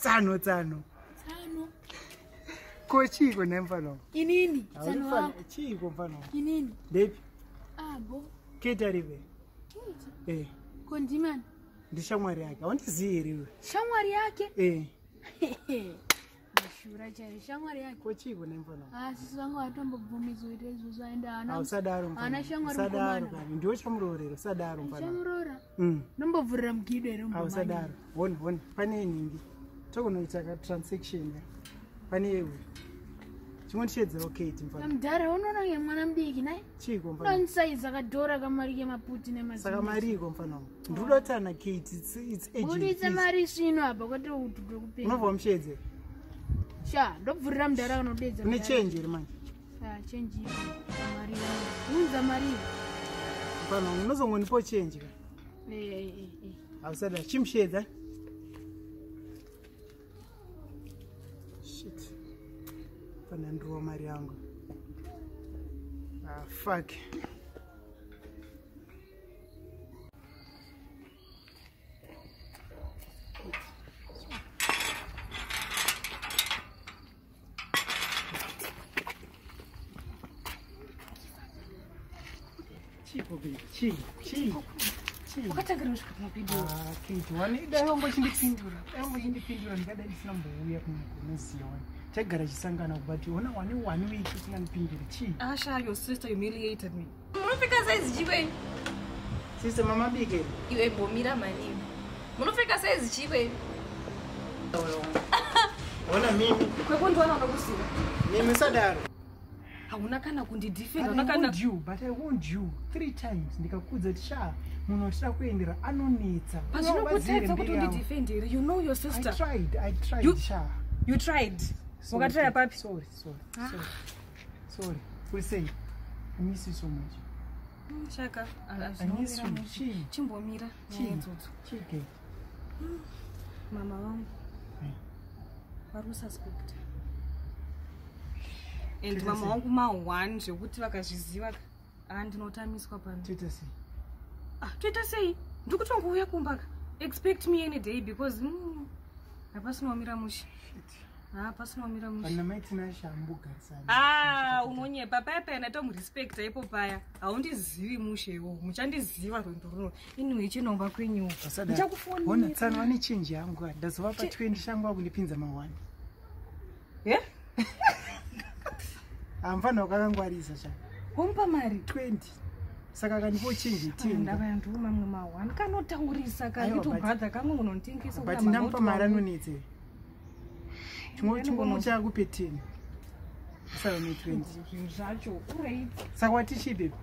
tsano tsano. Ko chiiko naye mfana wangu inini mfana? Wangu inini. Ndepi? Abo. Keti arive Kiti. eh kondimani. Ndishamwari yake haundizivi here iwe shamwari yake? Eh ashura chaiyo shamwari yake. Ko chiiko naye mfana wangu asi vanga vatombobvumidzwa kuita izvozvo aenda ana hausadaro Haana wangu. shamwari usadaro kani ndiwo chamurorero usadaro wangu. chamurora Mm. nombovhurira mugido here hausadaro hona hona pane nhingi tokunoita katransaction. Ya pane yewe. Chingondishedzerawo kate mfana mudhara unoona nge mwana mudiki mfana wangu. unonisaiza kadhora kamari kemaputi saka mariiko mfana wangu ndiri kutana kate its, its buditse agent mari svino apa kwete utu tokupea unobva mushedze sha ndobvurira mudhara unodedza une chenji iri manje? Chenji mari unza mari mfana wangu unozongonipo chenji ka hausada chimushedza fana ndirowa mari yangu. Ah, fuck. Chipo baby chii chii chii wakatangira kusvika pamapidio Ah, Kate, wani dai wangochindipindura dai wangochindipindura ndingadai ndisina mbouya kunoziya wani chagara chisangana kubati ona wani wani weiti usingandipinduri chii Asha, your sister humiliated me. Munofika saizi chiwe. sise mamabike Iwe mbomira mani. Munofika saizi chiwe. ona mimi Kwekundiwana unokusiya. mimi sadaro Hauna kana kundidefend, I warned you, I three times ndikakudza kuti sha munhu watida kuendera anonetsa Pazvinokutedza kuti undidefend here. You know your I sister. tried, I tried, You-. You tried. Kate. papi? Sorry, sorry, sorry. Sorry. We'll say, I miss you so much. Shaka. I you. Chii, Chimbomira. Chii, Kate. Mama vangu. Hmm. Vari kususpect. And mama sei? vangu ma1 zvekuti vakazviziva ah ndinotamiswa pano. Toita sei? Ah, toita sei? Ndikutongouya kumba ka. Expect me any day because mm, hapasina wamira mushe. Shit. Ah, pasina wamira shambogarisana. Ah, unonyepa paya paya ndatomurespect ipo paya haundizivi mushewo muchandiziva rwendo runo inwe chinomba kwenyuka Wasada. Ona ndichakufonera tsana vane chenji yangu ndazova pa 20 shangu akundipinza mawani. Eh? Hamfana wakakangwarisa sha. wamupa mari 20. Saka kandipo chenji Kana 10. ndavaya ndiwo mamwe mawani kanotaurisa Aiwa, kanitobhadha kamwe unonditengesa But ndamupa mari anonetse. Chimwe chakupe 10. Saka ne 20. zvinhu zvacho ureit Saka wati chipepi?